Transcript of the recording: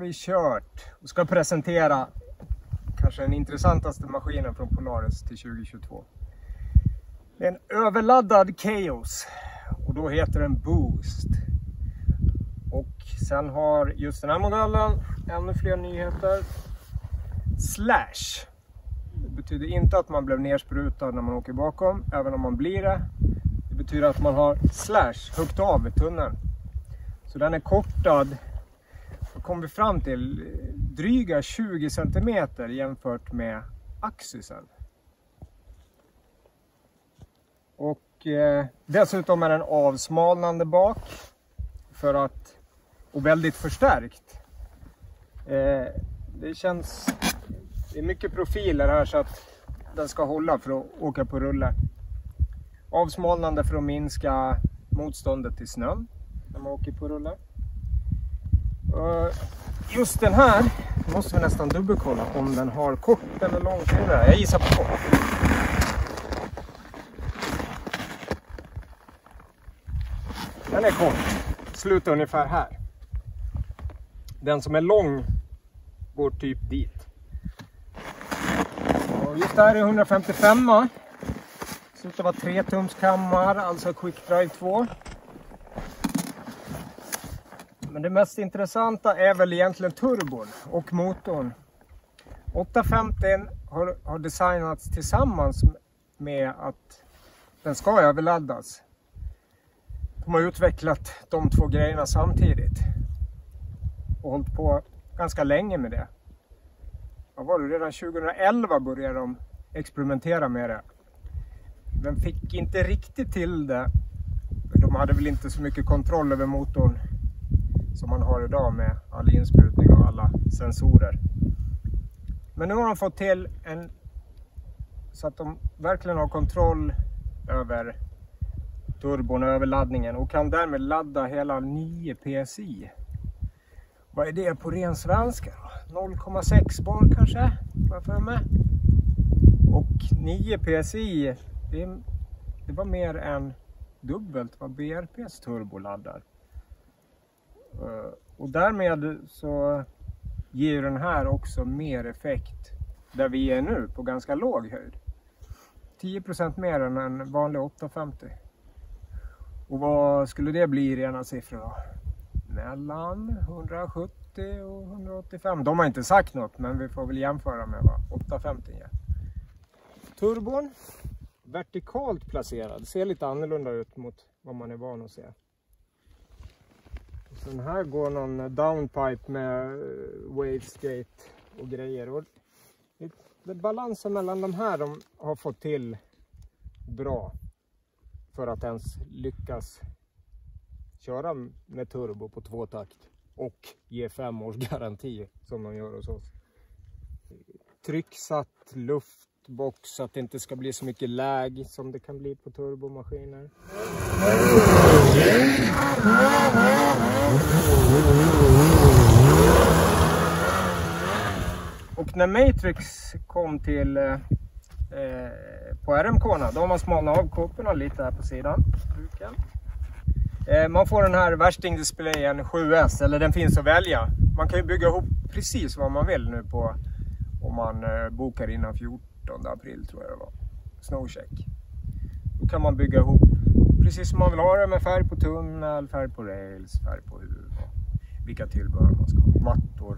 vi kört och ska presentera kanske den intressantaste maskinen från Polaris till 2022. Det är en överladdad Chaos och då heter den Boost. Och sen har just den här modellen ännu fler nyheter. Slash. Det betyder inte att man blev nersprutad när man åker bakom, även om man blir det. Det betyder att man har slash högt av i tunneln. Så den är kortad kom vi fram till dryga 20 cm jämfört med Axisen. Och eh, dessutom är den avsmalnande bak för att, och väldigt förstärkt. Eh, det känns, det är mycket profiler här så att den ska hålla för att åka på rulle. Avsmalnande för att minska motståndet till snön när man åker på rulle. Eh, just den här måste vi nästan dubbelkolla om den har kort eller lång snurra. Jag gissar på kort. Den är kort, slutar ungefär här. Den som är lång går typ dit. Och just det här är 155 Slutar vara 3 tums kammar, alltså Quick Drive 2. Men det mest intressanta är väl egentligen turbon och motorn. 850 har, har designats tillsammans med att den ska överladdas. De har utvecklat de två grejerna samtidigt. Och hållit på ganska länge med det. Vad var det? Redan 2011 började de experimentera med det. Men fick inte riktigt till det. De hade väl inte så mycket kontroll över motorn som man har idag med all insprutning och alla sensorer. Men nu har de fått till en så att de verkligen har kontroll över turbon och överladdningen och kan därmed ladda hela 9 PSI. Vad är det på ren svenska? 0,6 bar kanske, vad för mig. Och 9 PSI, det, det var mer än dubbelt vad BRPs turbo laddar. Eh, och därmed så ger den här också mer effekt där vi är nu på ganska låg höjd. 10% mer än en vanlig 850. Och vad skulle det bli i rena siffror då? Mellan 170 och 185. De har inte sagt något men vi får väl jämföra med vad 850 ger. Turbon vertikalt placerad ser lite annorlunda ut mot vad man är van att se. Den här går någon downpipe med eh, waveskate och grejer. Och det, balansen mellan de här de har fått till bra för att ens lyckas köra med turbo på tvåtakt och ge fem års garanti som de gör hos oss. Trycksatt luft box så att det inte ska bli så mycket läg som det kan bli på turbomaskiner. Och när Matrix kom till eh, eh på RMK, då har man smalnat av kåporna lite här på sidan. Eh, man får den här värstingdisplayen 7S, eller den finns att välja. Man kan ju bygga ihop precis vad man vill nu på om man eh, bokar innan 14 april tror jag det var. Snowcheck. Då kan man bygga ihop precis som man vill ha det med färg på tunnel, färg på rails, färg på huvud och vilka tillbehör man ska ha. Mattor.